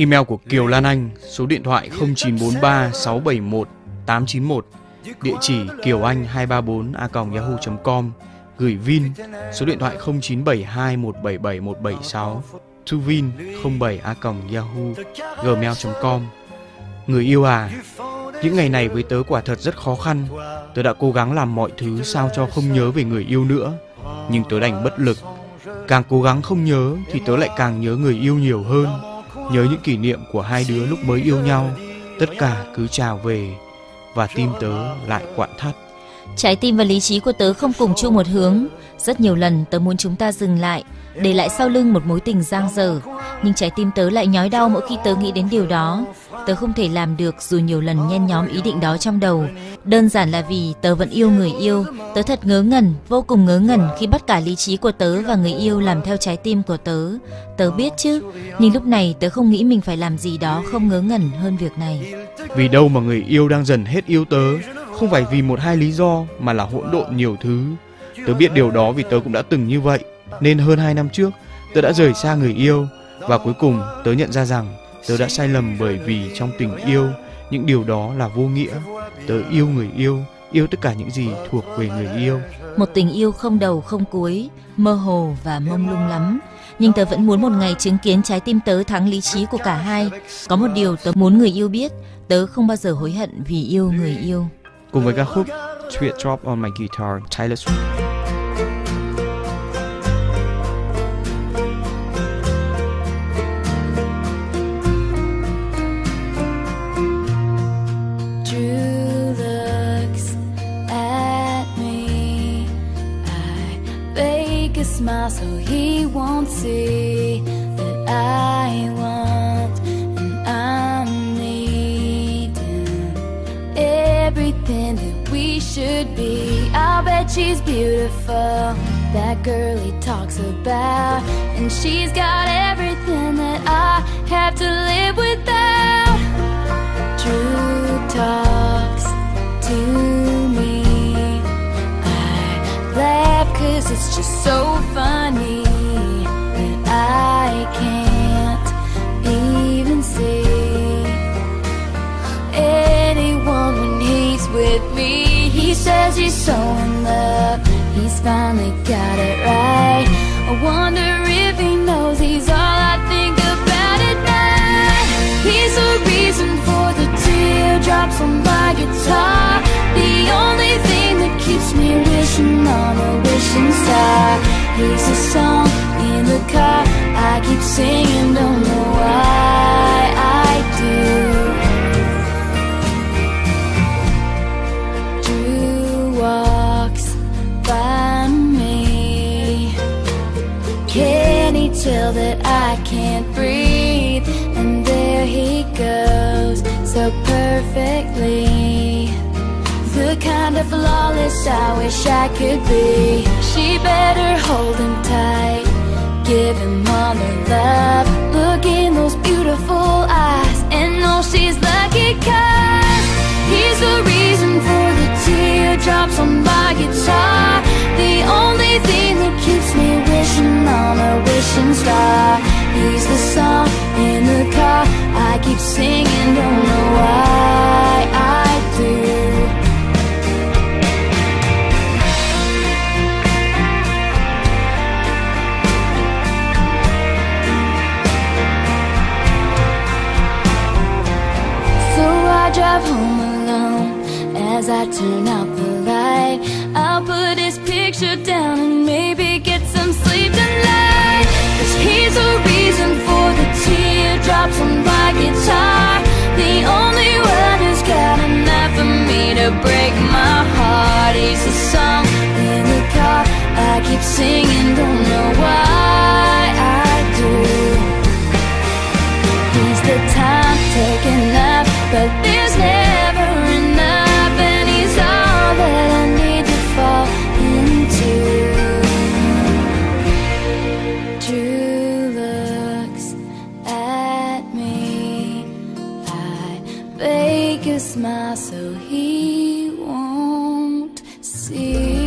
Email của Kiều Lan Anh, số điện thoại 0943 671 891, địa chỉ kiều anh 234 a yahoo.com, gửi Vin, số điện thoại 0972 177 176, to Vin 07 a yahoo gmail.com. Người yêu à, những ngày này với tớ quả thật rất khó khăn. Tớ đã cố gắng làm mọi thứ sao cho không nhớ về người yêu nữa, nhưng tớ đành bất lực. Càng cố gắng không nhớ thì tớ lại càng nhớ người yêu nhiều hơn nhớ những kỷ niệm của hai đứa lúc mới yêu nhau. Tất cả cứ trào về và tim tớ lại quặn thắt. Trái tim và lý trí của tớ không cùng chung một hướng. Rất nhiều lần tớ muốn chúng ta dừng lại, để lại sau lưng một mối tình giang dở. Nhưng trái tim tớ lại nhói đau mỗi khi tớ nghĩ đến điều đó tớ không thể làm được dù nhiều lần nhen nhóm ý định đó trong đầu. Đơn giản là vì tớ vẫn yêu người yêu. Tớ thật ngớ ngẩn, vô cùng ngớ ngẩn khi bắt cả lý trí của tớ và người yêu làm theo trái tim của tớ. Tớ biết chứ, nhưng lúc này tớ không nghĩ mình phải làm gì đó không ngớ ngẩn hơn việc này. Vì đâu mà người yêu đang dần hết yêu tớ? Không phải vì một hai lý do mà là hỗn độn nhiều thứ. Tớ biết điều đó vì tớ cũng đã từng như vậy. Nên hơn hai năm trước, tớ đã rời xa người yêu và cuối cùng tớ nhận ra rằng tớ đã sai lầm bởi vì trong tình yêu những điều đó là vô nghĩa. Tớ yêu người yêu yêu tất cả những gì thuộc về người yêu. Một tình yêu không đầu không cuối mơ hồ và mông lung lắm. Nhưng tớ vẫn muốn một ngày chứng kiến trái tim tớ thắng lý trí của cả hai. Có một điều tớ muốn người yêu biết tớ không bao giờ hối hận vì yêu người yêu. Cùng với ca khúc Drop on My Guitar Taylor Swift smile so he won't see that I want and I'm needing everything that we should be. I'll bet she's beautiful, that girl he talks about, and she's got everything that I have to live without. With me. He says he's so in love, he's finally got it right. I wonder if he knows he's all I think about at night. He's the reason for the teardrops on my guitar. The only thing that keeps me wishing on a wishing star He's a song in the car I keep singing, Tell that I can't breathe. And there he goes so perfectly. The kind of flawless I wish I could be. She better hold him tight Give him all her love. Look in those beautiful a star. He's the song in the car. I keep singing, don't know why I do. So I drive home alone As I turn out the light. I'll put his picture down and maybe He's the song in the car I keep singing, don't know why I do He's the time taking up, but there's never enough, and he's all that I need to fall into. Drew looks at me, I fake a smile so he won't see.